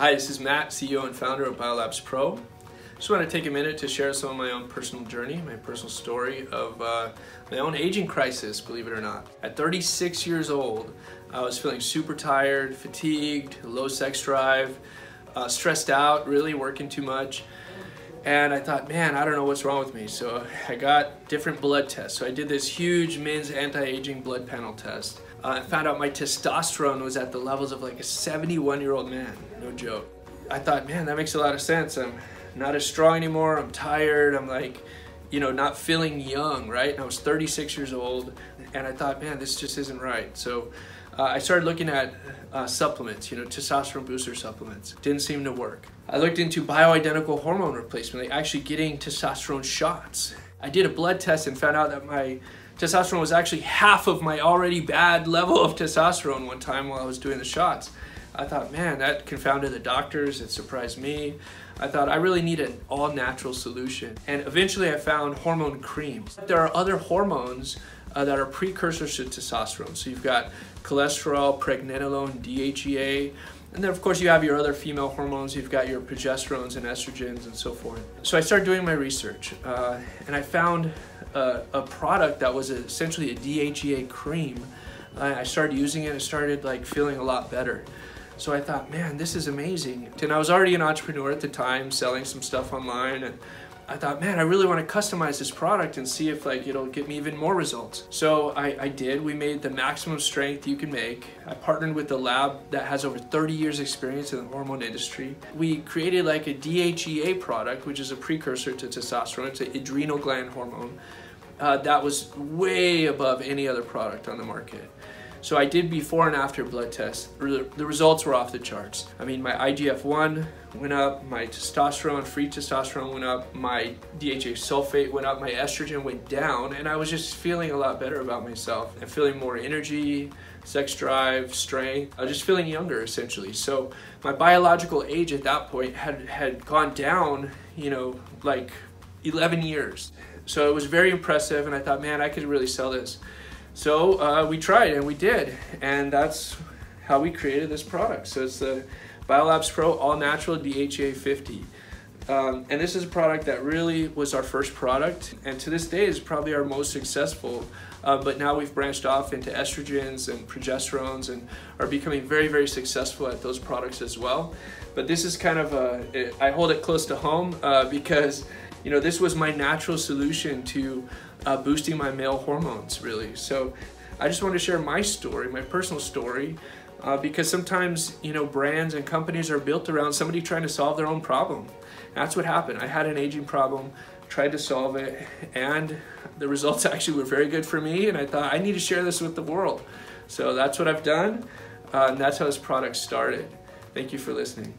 Hi, this is Matt, CEO and founder of Biolabs Pro. Just want to take a minute to share some of my own personal journey, my personal story of uh, my own aging crisis, believe it or not. At 36 years old, I was feeling super tired, fatigued, low sex drive, uh, stressed out, really working too much. And I thought, man, I don't know what's wrong with me. So I got different blood tests. So I did this huge men's anti-aging blood panel test. Uh, I found out my testosterone was at the levels of like a 71 year old man, no joke. I thought, man, that makes a lot of sense. I'm not as strong anymore. I'm tired. I'm like, you know, not feeling young, right? And I was 36 years old, and I thought, man, this just isn't right. So uh, I started looking at uh, supplements, you know, testosterone booster supplements. Didn't seem to work. I looked into bioidentical hormone replacement, like actually getting testosterone shots. I did a blood test and found out that my testosterone was actually half of my already bad level of testosterone one time while I was doing the shots. I thought, man, that confounded the doctors. It surprised me. I thought I really need an all natural solution. And eventually I found hormone creams. But there are other hormones uh, that are precursors to testosterone. So you've got cholesterol, pregnenolone, DHEA, and then of course you have your other female hormones, you've got your progesterones and estrogens and so forth. So I started doing my research uh, and I found a, a, product that was essentially a DHEA cream. Uh, I started using it and started like feeling a lot better. So I thought, man, this is amazing. And I was already an entrepreneur at the time, selling some stuff online and I thought, man, I really want to customize this product and see if like it'll get me even more results. So I, I did. We made the maximum strength you can make. I partnered with a lab that has over 30 years experience in the hormone industry. We created like a DHEA product, which is a precursor to testosterone. It's an adrenal gland hormone. Uh, that was way above any other product on the market. So I did before and after blood tests. The results were off the charts. I mean, my IGF-1 went up, my testosterone, free testosterone went up, my DHEA sulfate went up, my estrogen went down, and I was just feeling a lot better about myself and feeling more energy, sex drive, strength. I was just feeling younger essentially. So my biological age at that point had, had gone down, you know, like 11 years. So it was very impressive and I thought, man, I could really sell this. So uh, we tried and we did, and that's how we created this product. So it's the Biolabs Pro All Natural DHEA 50. Um, and this is a product that really was our first product, and to this day is probably our most successful. Uh, but now we've branched off into estrogens and progesterones and are becoming very, very successful at those products as well. But this is kind of a, I hold it close to home uh, because you know, this was my natural solution to uh, boosting my male hormones, really. So I just want to share my story, my personal story, uh, because sometimes, you know, brands and companies are built around somebody trying to solve their own problem. That's what happened. I had an aging problem, tried to solve it, and the results actually were very good for me, and I thought I need to share this with the world. So that's what I've done, uh, and that's how this product started. Thank you for listening.